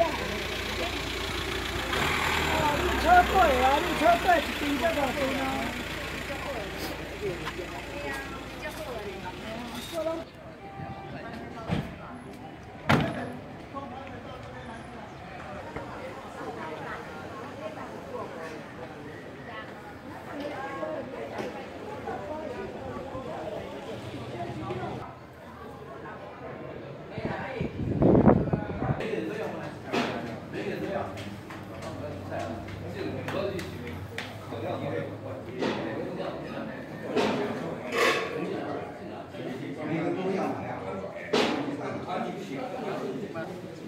啊！你车队啊，你车队一斤才偌钱啊？嗯好的好的嗯好的